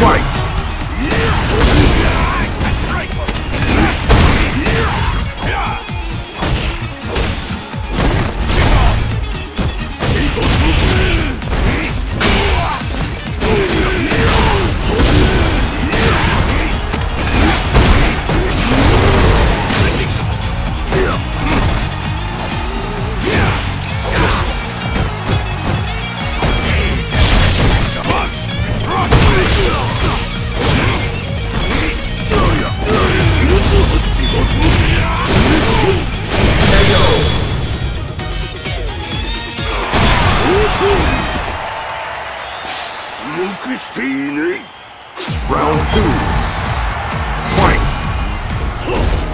Fight! Round two. Fight! Fight!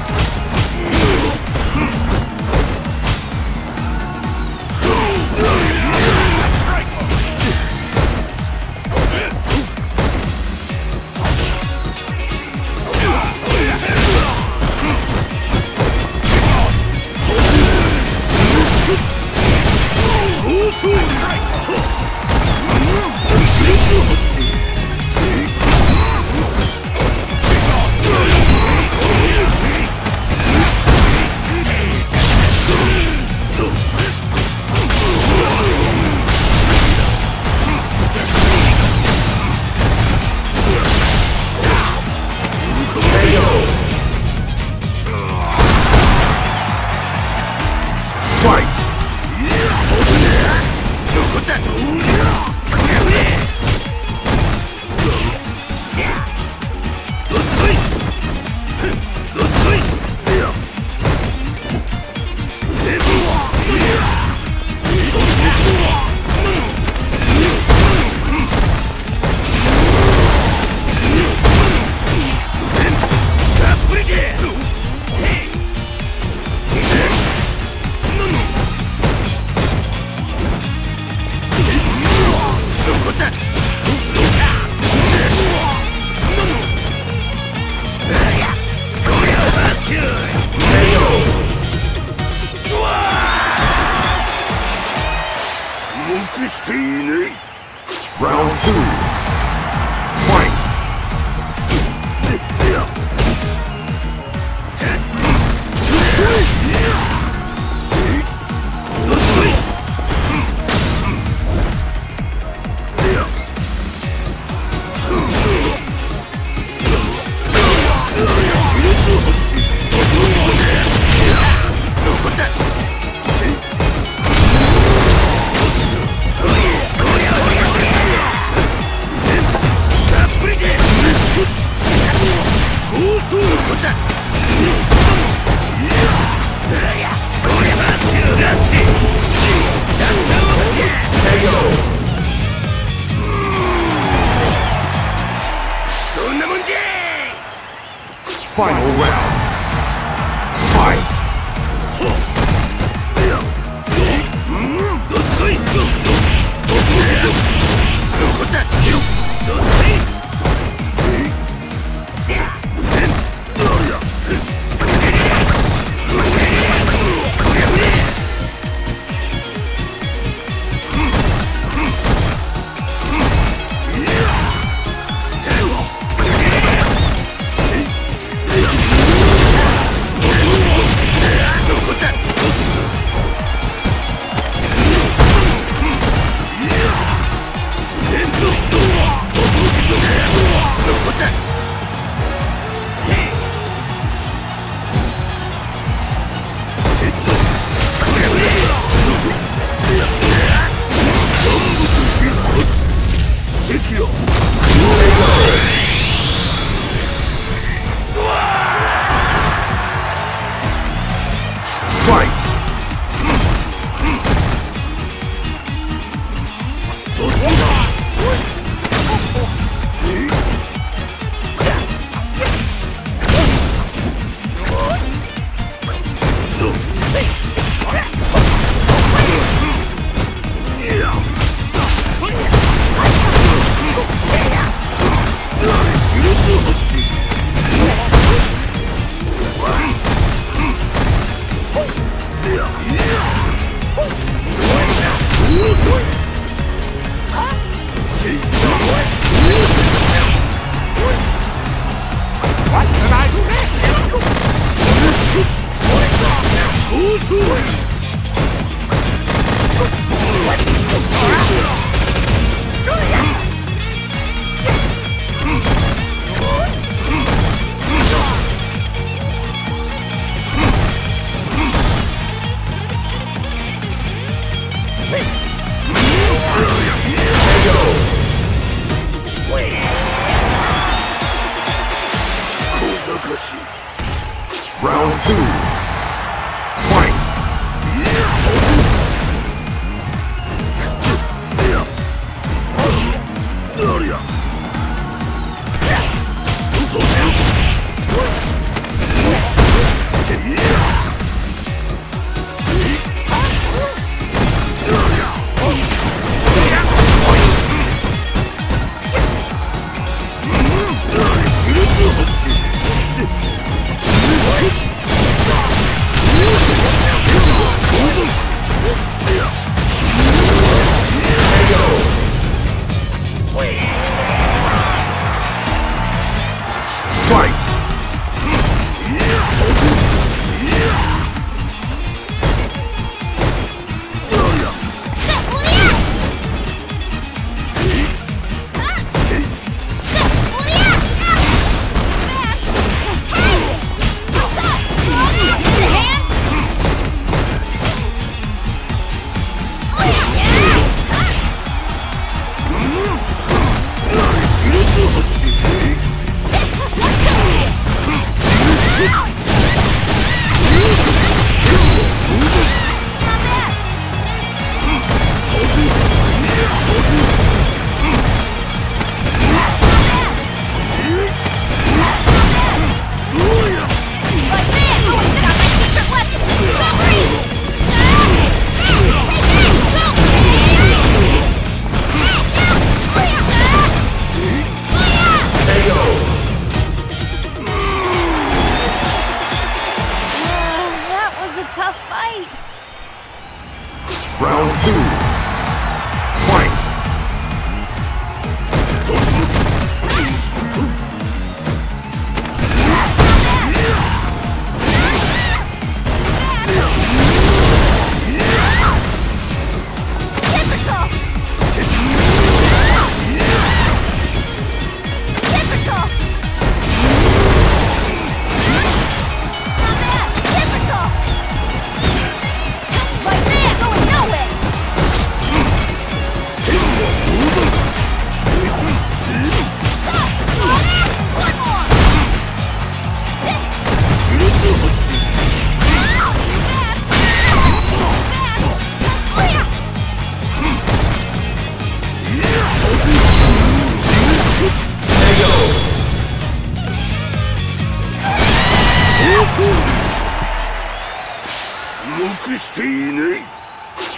Final round. Yeah!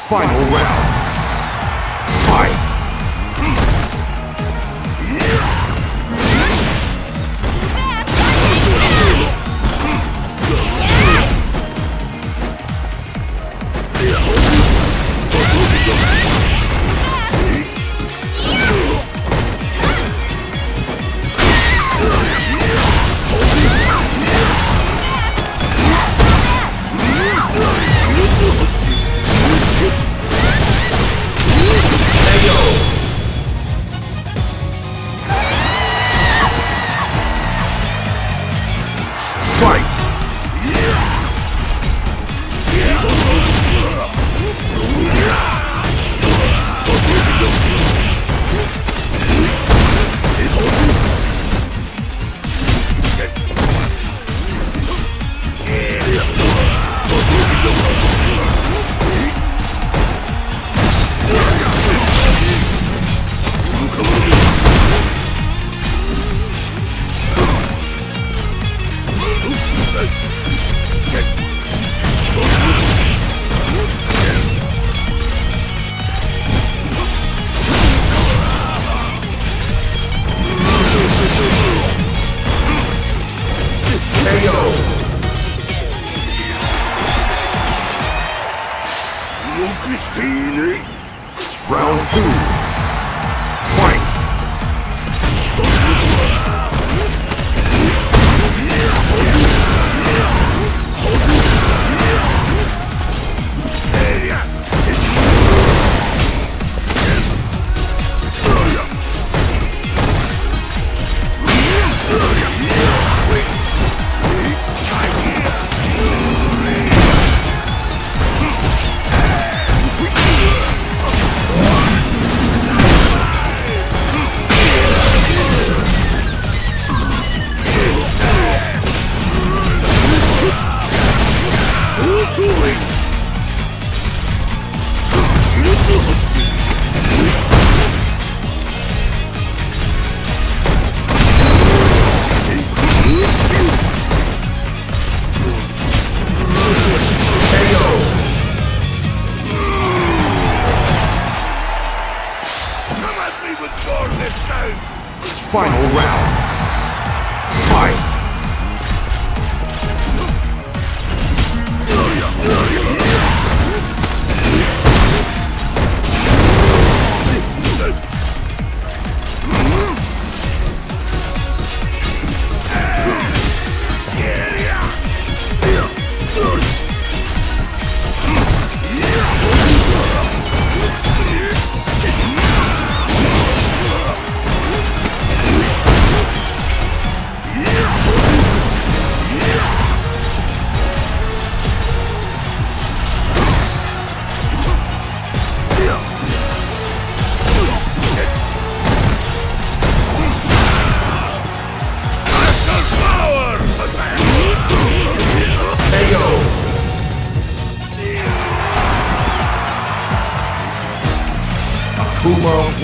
Final round. Steely. Round two. this time! Final round! Fight!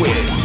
win. win.